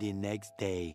the next day.